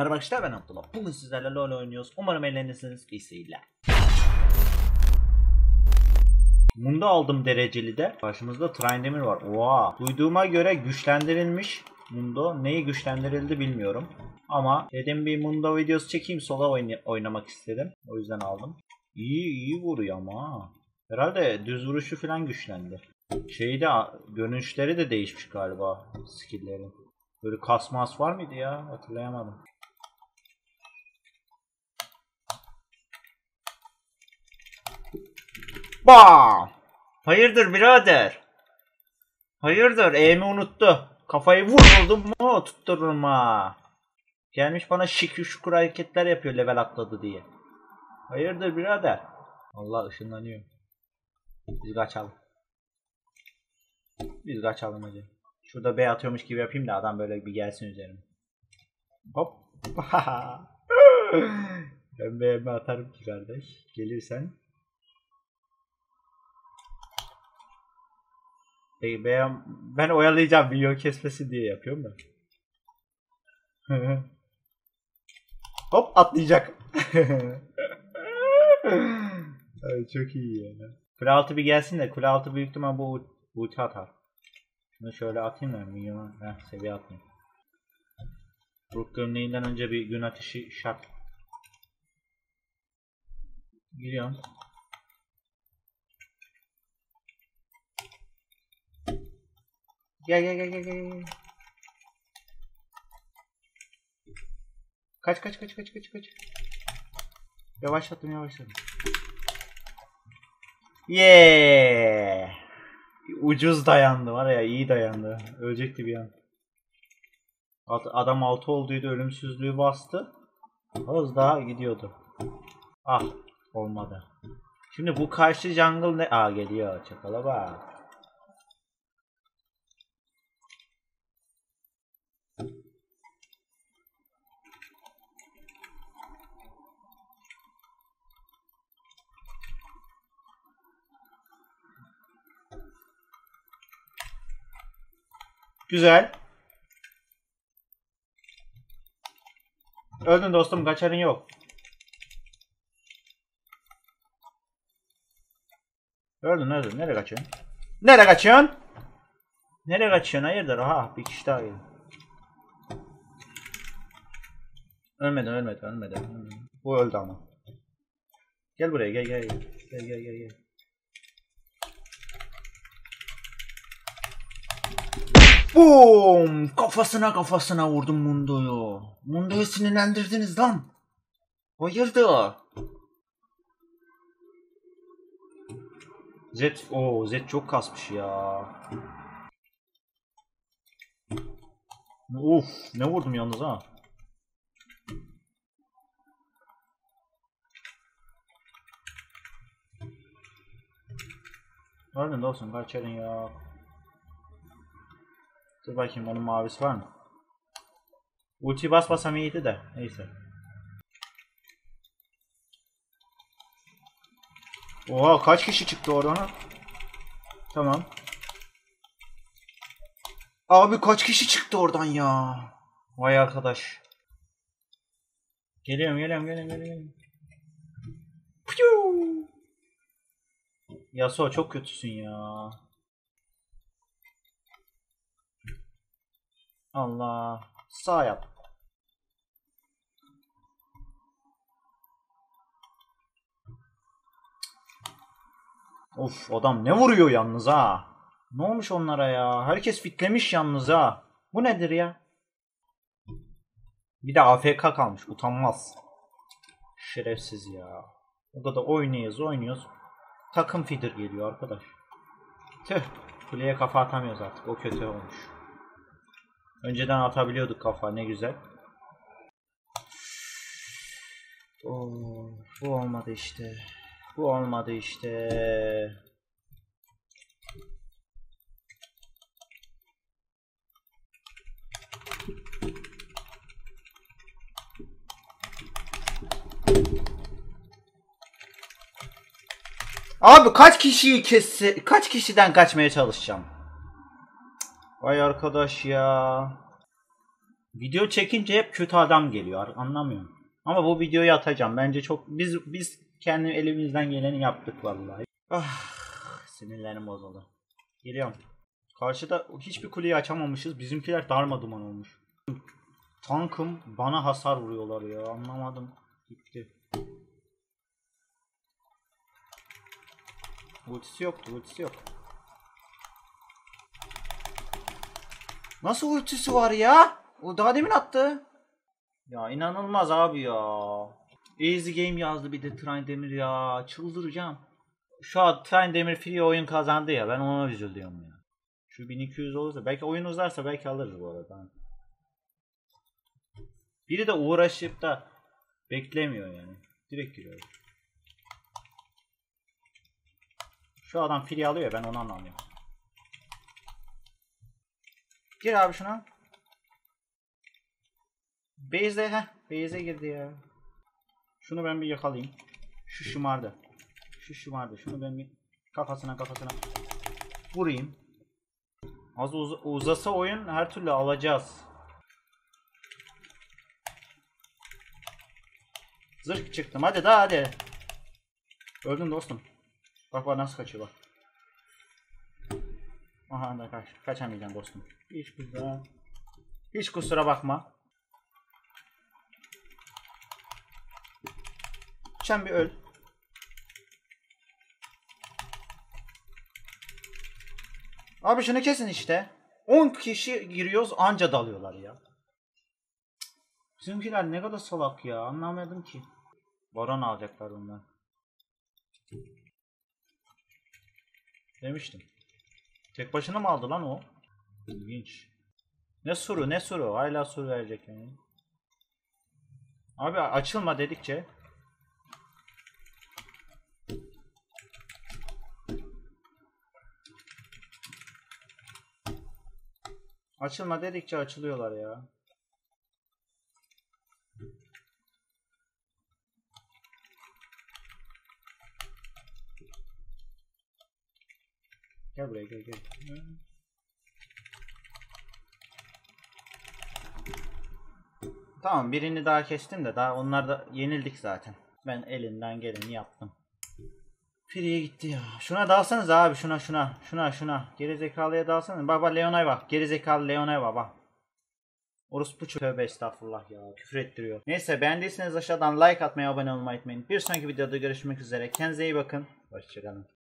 Merhaba arkadaşlar ben Abdullah. Bugün sizlerle LoL oynuyoruz. Umarım eğlenirsiniz. İyi seyirler. Mundo aldım dereceli de. Karşımızda Trindemir var. Oha. Duyduğuma göre güçlendirilmiş Mundo. Neyi güçlendirildi bilmiyorum. Ama dedim bir Mundo videosu çekeyim. Sola oyna- oynamak istedim. O yüzden aldım. İyi iyi vuruyor ama. Herhalde düz vuruşu falan güçlendi. Şeyi de görünüşleri de değişmiş galiba skill'lerin. Böyle kasmas var mıydı ya? Hatırlayamadım. Bam! Hayırdır birader? Hayırdır? E'mi unuttu. Kafayı vuruldum mu tuttururum. Gelmiş bana şükür şukur hareketler yapıyor level atladı diye. Hayırdır birader? Allah ışınlanıyor. Biz kaçalım. Biz kaçalım hacı. Şurada B atıyormuş gibi yapayım da adam böyle bir gelsin üzerime. Hop. ben B'mi atarım ki kardeş. Gelirsen. Peki ben, ben oyalayacağım video kesmesi diye yapıyorum da. Hop atlayacak. Ay, çok iyi ya. Kule altı bir gelsin de kule altı büyük ihtimal bu ulti atar. Şunu şöyle atayım da minyona heh, seviye atayım. Brook gömleğinden önce bir gün ateşi şart. Giriyorum. Gel gel gel gel gel. Kaç kaç kaç kaç kaç kaç. Yavaşlattım yavaşlattım. Yeah. Ucuz dayandı var ya iyi dayandı. Ölecekti bir an. Adam altı olduydu ölümsüzlüğü bastı. Az daha gidiyordu. Ah olmadı. Şimdi bu karşı jungle ne? Aa geliyor çakala bak. Güzel. Öldün dostum kaçarın yok. Öldün öldün. Nereye kaçıyorsun? Nereye kaçıyorsun? Nereye kaçıyorsun? Hayırdır? Ha bir kişi daha geldi. Ölmedi ölmedi ölmedi. Bu öldü ama. Gel buraya gel gel gel. Gel gel gel Boom! Kafasına kafasına vurdum Mundo'yu. Mundo'yu sinirlendirdiniz lan. Hayırdır? Zed, o Zed çok kasmış ya. Uf, ne vurdum yalnız ha. Öldün olsun kaçarın ya. Dur bakayım onun mavisi var mı? Ulti basmasam iyiydi de. Neyse. Oha kaç kişi çıktı oradan? Tamam. Abi kaç kişi çıktı oradan ya? Vay arkadaş. Geliyorum geliyorum geliyorum geliyorum. Piu! Yasuo çok kötüsün ya. Allah. Sağ yap. Of adam ne vuruyor yalnız ha. Ne olmuş onlara ya? Herkes fitlemiş yalnız ha. Bu nedir ya? Bir de AFK kalmış. Utanmaz. Şerefsiz ya. O da da oynuyoruz oynuyoruz. Takım feeder geliyor arkadaş. Tüh. Kuleye kafa atamıyoruz artık. O kötü olmuş. Önceden atabiliyorduk kafa ne güzel. Oo, bu olmadı işte. Bu olmadı işte. Abi kaç kişiyi kesse, kaç kişiden kaçmaya çalışacağım? Vay arkadaş ya. Video çekince hep kötü adam geliyor. Anlamıyorum. Ama bu videoyu atacağım. Bence çok biz biz kendi elimizden geleni yaptık vallahi. Ah, sinirlerim bozuldu. Geliyorum. Karşıda hiçbir kuleyi açamamışız. Bizimkiler darmaduman olmuş. Tankım bana hasar vuruyorlar ya. Anlamadım. Gitti. Ultisi yoktu. Ultisi yok. Nasıl ultisi var ya? O daha demin attı. Ya inanılmaz abi ya. Easy game yazdı bir de Train Demir ya. Çıldıracağım. Şu an Train Demir free oyun kazandı ya. Ben ona üzülüyorum ya. Şu 1200 olursa belki oyun uzarsa belki alırız bu arada. Biri de uğraşıp da beklemiyor yani. Direkt giriyor. Şu adam free alıyor ben onu anlamıyorum. Gir abi şuna. Base'e heh. Base'e girdi ya. Şunu ben bir yakalayayım. Şu şımardı. Şu şımardı. Şunu ben bir kafasına kafasına vurayım. Az uz uzasa oyun her türlü alacağız. Zırh çıktım. Hadi daha hadi. Öldün dostum. Bak bak nasıl kaçıyor bak. Aha da kaç. Kaçamayacaksın dostum. Hiç kusura. Hiç kusura bakma. Sen bir öl. Abi şunu kesin işte. 10 kişi giriyoruz anca dalıyorlar ya. Bizimkiler ne kadar salak ya anlamadım ki. Baron alacaklar bunlar. Demiştim. Tek başına mı aldı lan o? İlginç. Ne suru ne suru hala suru verecek yani. Abi açılma dedikçe Açılma dedikçe açılıyorlar ya. Gel buraya gel gel. Tamam birini daha kestim de daha onlar da yenildik zaten. Ben elinden geleni yaptım. Free'ye gitti ya. Şuna dalsanız abi şuna şuna. Şuna şuna. Geri zekalıya dalsanız. Bak bak Leonay bak. Geri zekalı Leonay bak bak. Orospu Tövbe estağfurullah ya. Küfür ettiriyor. Neyse beğendiyseniz aşağıdan like atmayı abone olmayı unutmayın. Bir sonraki videoda görüşmek üzere. Kendinize iyi bakın. Hoşçakalın.